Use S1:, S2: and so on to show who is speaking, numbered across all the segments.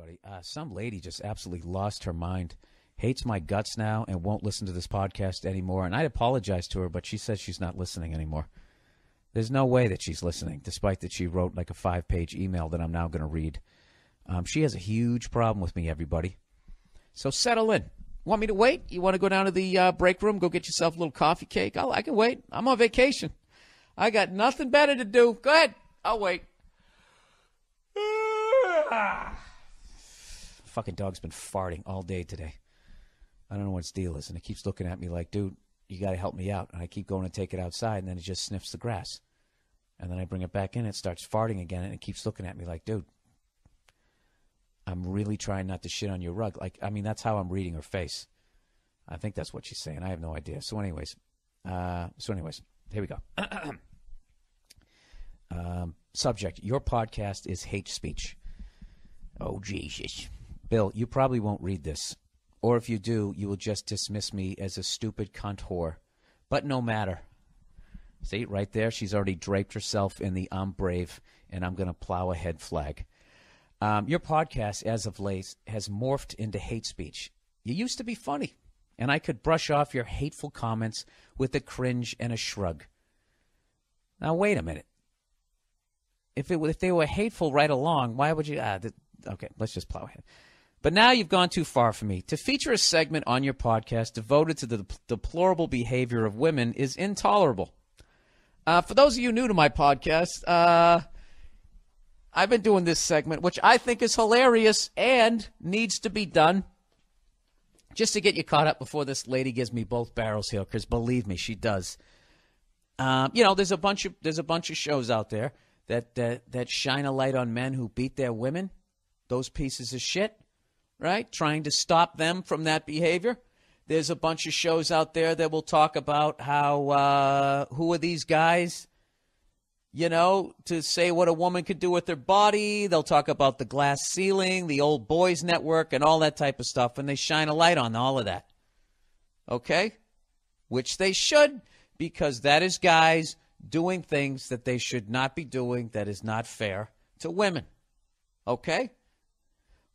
S1: everybody. Uh, some lady just absolutely lost her mind, hates my guts now, and won't listen to this podcast anymore. And I apologize to her, but she says she's not listening anymore. There's no way that she's listening, despite that she wrote like a five page email that I'm now going to read. Um, she has a huge problem with me, everybody. So settle in. Want me to wait? You want to go down to the uh, break room, go get yourself a little coffee cake? I'll, I can wait. I'm on vacation. I got nothing better to do. Go ahead. I'll wait. Fucking dog's been farting all day today. I don't know what its deal is, and it keeps looking at me like, dude, you got to help me out. And I keep going to take it outside, and then it just sniffs the grass. And then I bring it back in, it starts farting again, and it keeps looking at me like, dude, I'm really trying not to shit on your rug. Like, I mean, that's how I'm reading her face. I think that's what she's saying. I have no idea. So, anyways, uh, so anyways, here we go. um, subject: Your podcast is hate speech. Oh Jesus, Bill, you probably won't read this, or if you do, you will just dismiss me as a stupid cunt whore. But no matter. See, right there, she's already draped herself in the "I'm brave and I'm going to plow ahead" flag. Um, your podcast, as of late, has morphed into hate speech. You used to be funny, and I could brush off your hateful comments with a cringe and a shrug. Now, wait a minute. If it if they were hateful right along, why would you? Ah, okay, let's just plow ahead. But now you've gone too far for me. To feature a segment on your podcast devoted to the de- deplorable behavior of women is intolerable. Uh, for those of you new to my podcast, uh, I've been doing this segment, which I think is hilarious and needs to be done. Just to get you caught up before this lady gives me both barrels here, because believe me, she does. Um, you know, there's a bunch of there's a bunch of shows out there that that that shine a light on men who beat their women, those pieces of shit, right? Trying to stop them from that behavior. There's a bunch of shows out there that will talk about how uh, who are these guys you know, to say what a woman could do with her body. They'll talk about the glass ceiling, the old boys network, and all that type of stuff, and they shine a light on all of that. Okay? Which they should, because that is guys doing things that they should not be doing that is not fair to women. Okay?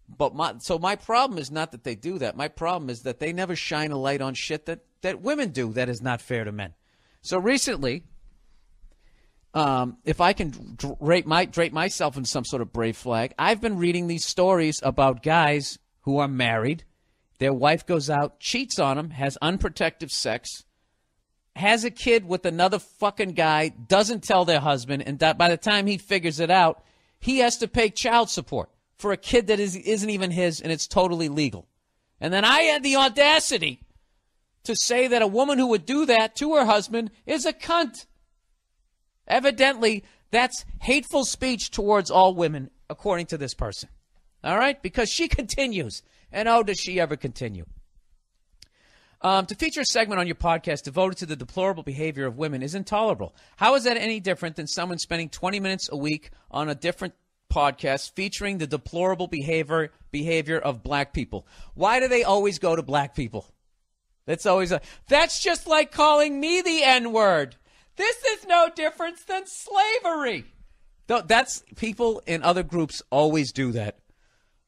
S1: But my so my problem is not that they do that. My problem is that they never shine a light on shit that, that women do that is not fair to men. So recently, um, if I can drape, my, drape myself in some sort of brave flag, I've been reading these stories about guys who are married. Their wife goes out, cheats on them, has unprotected sex, has a kid with another fucking guy, doesn't tell their husband, and by the time he figures it out, he has to pay child support for a kid that is, isn't even his and it's totally legal. And then I had the audacity to say that a woman who would do that to her husband is a cunt. Evidently, that's hateful speech towards all women, according to this person. All right? Because she continues. And oh, does she ever continue? Um, to feature a segment on your podcast devoted to the deplorable behavior of women is intolerable. How is that any different than someone spending 20 minutes a week on a different podcast featuring the deplorable behavior behavior of black people? Why do they always go to black people? That's always a, that's just like calling me the N word. This is no difference than slavery. That's people in other groups always do that.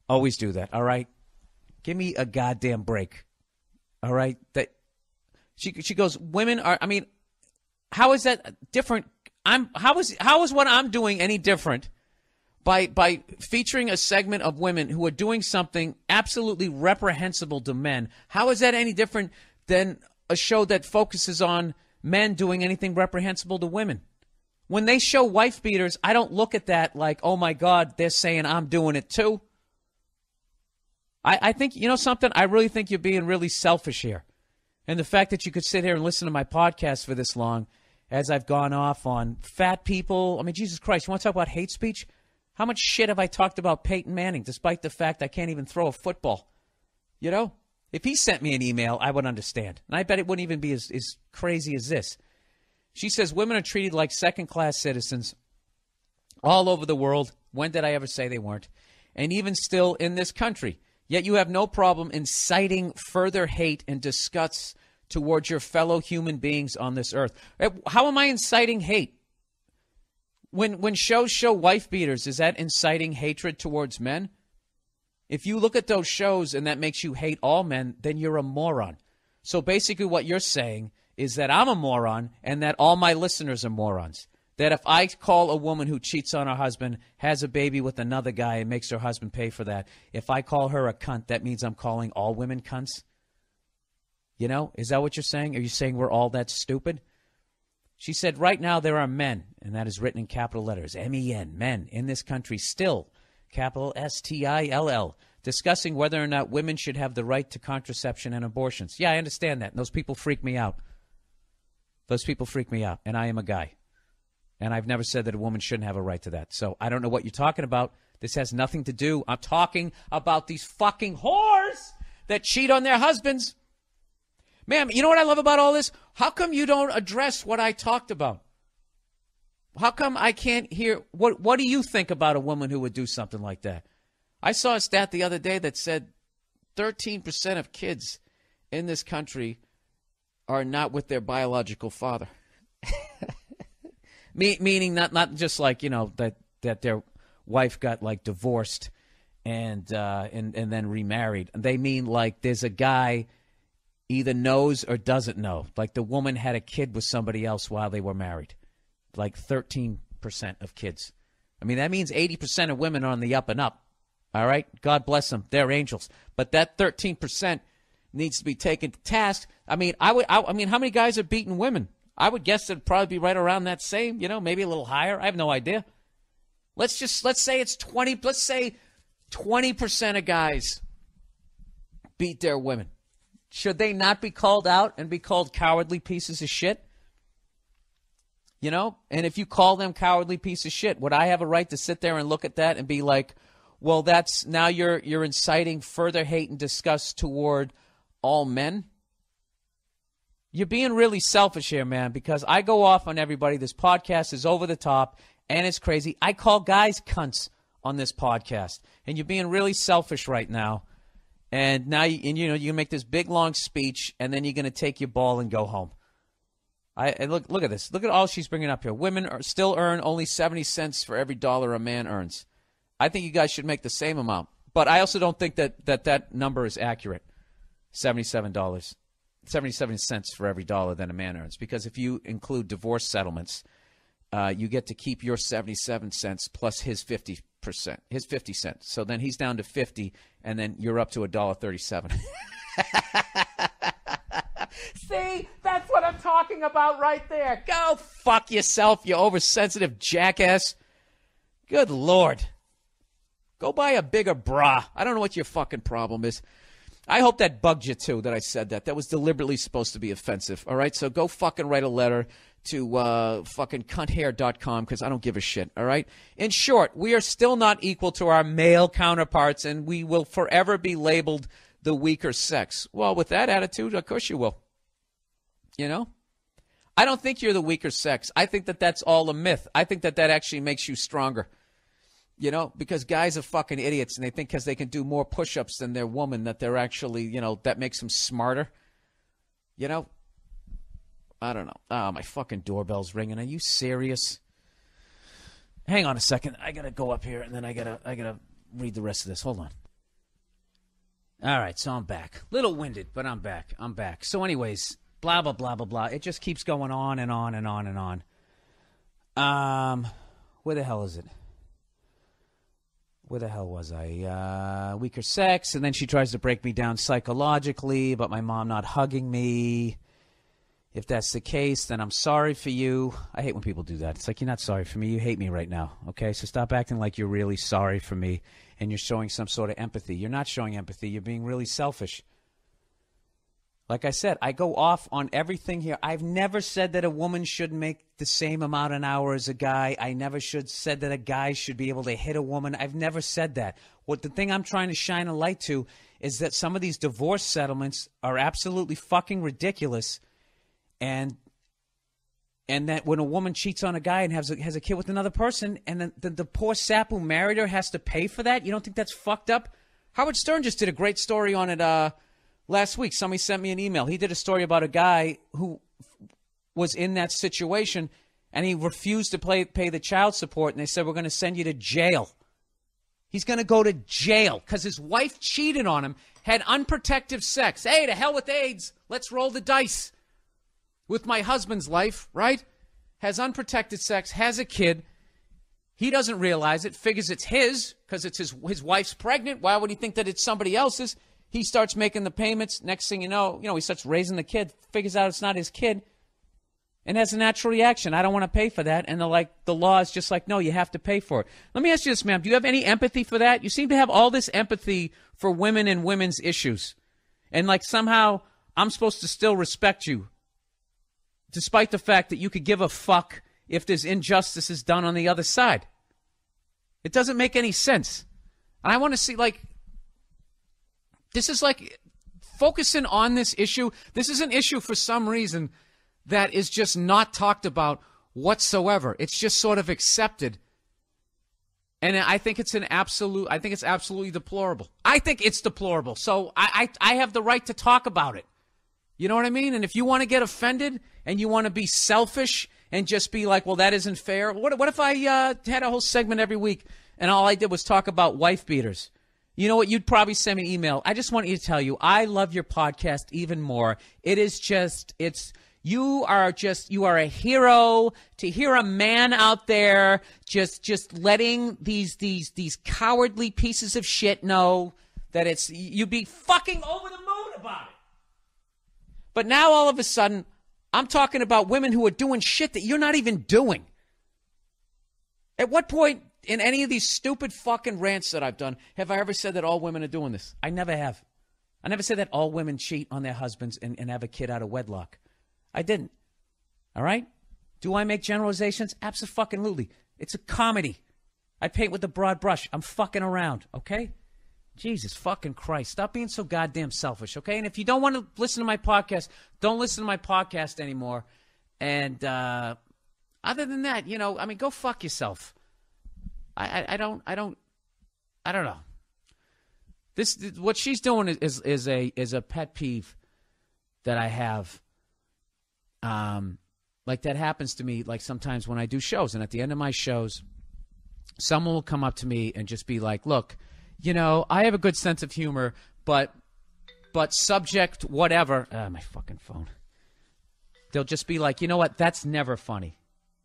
S1: Always do that. All right. Give me a goddamn break. All right. That she she goes, women are I mean, how is that different? I'm how is how is what I'm doing any different by by featuring a segment of women who are doing something absolutely reprehensible to men? How is that any different than a show that focuses on men doing anything reprehensible to women. When they show wife beaters, I don't look at that like, oh my God, they're saying I'm doing it too. I, I think, you know something? I really think you're being really selfish here. And the fact that you could sit here and listen to my podcast for this long as I've gone off on fat people. I mean, Jesus Christ, you want to talk about hate speech? How much shit have I talked about Peyton Manning, despite the fact I can't even throw a football? You know? If he sent me an email, I would understand. And I bet it wouldn't even be as, as crazy as this. She says women are treated like second class citizens all over the world. When did I ever say they weren't? And even still in this country. Yet you have no problem inciting further hate and disgust towards your fellow human beings on this earth. Eh, how am I inciting hate? When when shows show wife beaters, is that inciting hatred towards men? If you look at those shows and that makes you hate all men, then you're a moron. So basically, what you're saying is that I'm a moron and that all my listeners are morons. That if I call a woman who cheats on her husband, has a baby with another guy, and makes her husband pay for that, if I call her a cunt, that means I'm calling all women cunts? You know, is that what you're saying? Are you saying we're all that stupid? She said, right now there are men, and that is written in capital letters, M E N, men in this country still, capital S T I L L, discussing whether or not women should have the right to contraception and abortions. Yeah, I understand that. And those people freak me out. Those people freak me out, and I am a guy. And I've never said that a woman shouldn't have a right to that. So I don't know what you're talking about. This has nothing to do. I'm talking about these fucking whores that cheat on their husbands. Ma'am, you know what I love about all this? How come you don't address what I talked about? How come I can't hear what what do you think about a woman who would do something like that? I saw a stat the other day that said 13% of kids in this country are not with their biological father. Me- meaning not not just like, you know, that that their wife got like divorced and uh and and then remarried. They mean like there's a guy either knows or doesn't know. Like the woman had a kid with somebody else while they were married. Like 13% of kids. I mean, that means 80% of women are on the up and up. All right? God bless them. They're angels. But that 13% needs to be taken to task. I mean, I would I, I mean, how many guys are beating women? I would guess it'd probably be right around that same, you know, maybe a little higher. I have no idea. Let's just let's say it's 20, let's say 20% of guys beat their women. Should they not be called out and be called cowardly pieces of shit? You know? And if you call them cowardly piece of shit, would I have a right to sit there and look at that and be like, well, that's now you're you're inciting further hate and disgust toward all men? You're being really selfish here, man, because I go off on everybody. This podcast is over the top and it's crazy. I call guys cunts on this podcast. And you're being really selfish right now and now you, and, you know you make this big long speech, and then you're going to take your ball and go home. I, look look at this. Look at all she's bringing up here. Women are, still earn only seventy cents for every dollar a man earns. I think you guys should make the same amount, but I also don't think that that, that number is accurate. Seventy-seven dollars, seventy-seven cents for every dollar that a man earns. Because if you include divorce settlements, uh, you get to keep your seventy-seven cents plus his fifty percent, his fifty cents. So then he's down to fifty, and then you're up to a dollar thirty-seven. See, that's what I'm talking about right there. Go fuck yourself, you oversensitive jackass. Good lord. Go buy a bigger bra. I don't know what your fucking problem is. I hope that bugged you too that I said that. That was deliberately supposed to be offensive. All right, so go fucking write a letter to uh, fucking cunthair.com because I don't give a shit. All right. In short, we are still not equal to our male counterparts, and we will forever be labeled the weaker sex. Well, with that attitude, of course you will. You know, I don't think you're the weaker sex. I think that that's all a myth. I think that that actually makes you stronger. You know, because guys are fucking idiots and they think because they can do more push ups than their woman that they're actually, you know, that makes them smarter. You know, I don't know. Oh, my fucking doorbell's ringing. Are you serious? Hang on a second. I gotta go up here and then I gotta I gotta read the rest of this. Hold on. All right, so I'm back. Little winded, but I'm back. I'm back. So, anyways, blah blah blah blah blah. It just keeps going on and on and on and on. Um, where the hell is it? Where the hell was I? Uh, weaker sex, and then she tries to break me down psychologically, but my mom not hugging me. If that's the case, then I'm sorry for you. I hate when people do that. It's like you're not sorry for me. You hate me right now. Okay? So stop acting like you're really sorry for me and you're showing some sort of empathy. You're not showing empathy. You're being really selfish. Like I said, I go off on everything here. I've never said that a woman should make the same amount an hour as a guy. I never should said that a guy should be able to hit a woman. I've never said that. What the thing I'm trying to shine a light to is that some of these divorce settlements are absolutely fucking ridiculous and and that when a woman cheats on a guy and has a, has a kid with another person, and then the, the poor sap who married her has to pay for that, you don't think that's fucked up? Howard Stern just did a great story on it uh, last week. Somebody sent me an email. He did a story about a guy who was in that situation, and he refused to pay, pay the child support, and they said, We're going to send you to jail. He's going to go to jail because his wife cheated on him, had unprotected sex. Hey, to hell with AIDS. Let's roll the dice with my husband's life, right? Has unprotected sex, has a kid. He doesn't realize it, figures it's his because it's his his wife's pregnant. Why would he think that it's somebody else's? He starts making the payments. Next thing you know, you know, he starts raising the kid, figures out it's not his kid, and has a natural reaction. I don't want to pay for that. And the like the law is just like, no, you have to pay for it. Let me ask you this, ma'am. Do you have any empathy for that? You seem to have all this empathy for women and women's issues. And like somehow I'm supposed to still respect you despite the fact that you could give a fuck if there's injustices done on the other side. It doesn't make any sense. And I want to see, like, this is like focusing on this issue. This is an issue for some reason that is just not talked about whatsoever. It's just sort of accepted. And I think it's an absolute, I think it's absolutely deplorable. I think it's deplorable. So I, I, I have the right to talk about it. You know what I mean? And if you want to get offended and you want to be selfish and just be like, well, that isn't fair. What, what if I uh, had a whole segment every week and all I did was talk about wife beaters? You know what? You'd probably send me an email. I just want you to tell you, I love your podcast even more. It is just, it's, you are just, you are a hero to hear a man out there just, just letting these, these, these cowardly pieces of shit know that it's, you'd be fucking over the moon about it. But now all of a sudden, I'm talking about women who are doing shit that you're not even doing. At what point in any of these stupid fucking rants that I've done have I ever said that all women are doing this? I never have. I never said that all women cheat on their husbands and, and have a kid out of wedlock. I didn't. All right? Do I make generalizations? Absolutely. It's a comedy. I paint with a broad brush. I'm fucking around, okay? Jesus fucking Christ. Stop being so goddamn selfish, okay? And if you don't want to listen to my podcast, don't listen to my podcast anymore. And uh, other than that, you know, I mean, go fuck yourself. I, I, I don't, I don't, I don't know. This, what she's doing is, is, is a, is a pet peeve that I have. Um, like that happens to me, like sometimes when I do shows, and at the end of my shows, someone will come up to me and just be like, "Look, you know, I have a good sense of humor, but but subject whatever. Ah, my fucking phone. They'll just be like, you know what? That's never funny.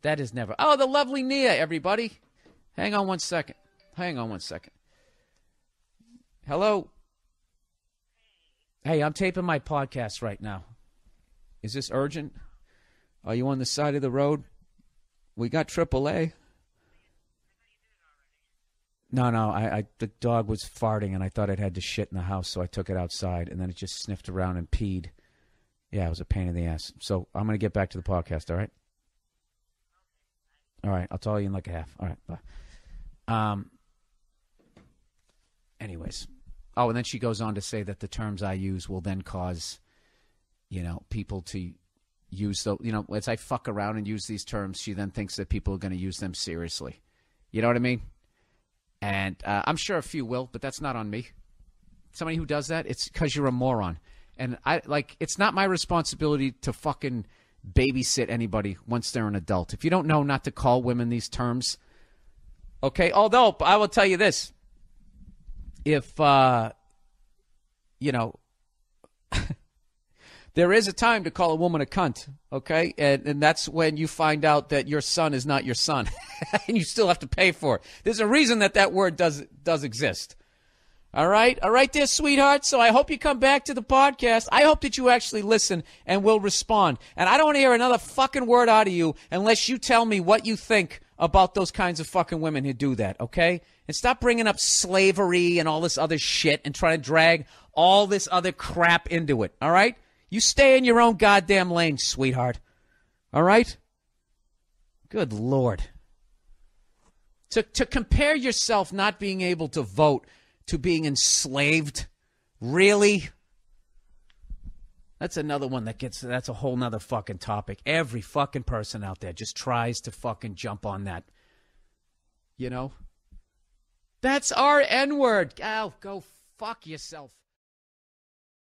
S1: That is never. Oh, the lovely Nia, everybody. Hang on one second. Hang on one second. Hello. Hey, I'm taping my podcast right now. Is this urgent? Are you on the side of the road? We got AAA. No, no. I, I the dog was farting, and I thought it had to shit in the house, so I took it outside, and then it just sniffed around and peed. Yeah, it was a pain in the ass. So I'm gonna get back to the podcast. All right. All right. I'll tell you in like a half. All right. Bye. Um. Anyways, oh, and then she goes on to say that the terms I use will then cause, you know, people to use the, you know, as I fuck around and use these terms, she then thinks that people are going to use them seriously. You know what I mean? And uh, I'm sure a few will, but that's not on me. Somebody who does that, it's because you're a moron. And I like it's not my responsibility to fucking babysit anybody once they're an adult. If you don't know not to call women these terms, okay. Although I will tell you this: if uh, you know there is a time to call a woman a cunt, okay? And, and that's when you find out that your son is not your son, and you still have to pay for it. There's a reason that that word does does exist. All right, all right, there, sweetheart. So I hope you come back to the podcast. I hope that you actually listen and will respond. And I don't want to hear another fucking word out of you unless you tell me what you think about those kinds of fucking women who do that. Okay? And stop bringing up slavery and all this other shit and trying to drag all this other crap into it. All right? You stay in your own goddamn lane, sweetheart. All right? Good Lord. To, to compare yourself not being able to vote to being enslaved, really? That's another one that gets, that's a whole nother fucking topic. Every fucking person out there just tries to fucking jump on that. You know? That's our N word. Oh, go fuck yourself.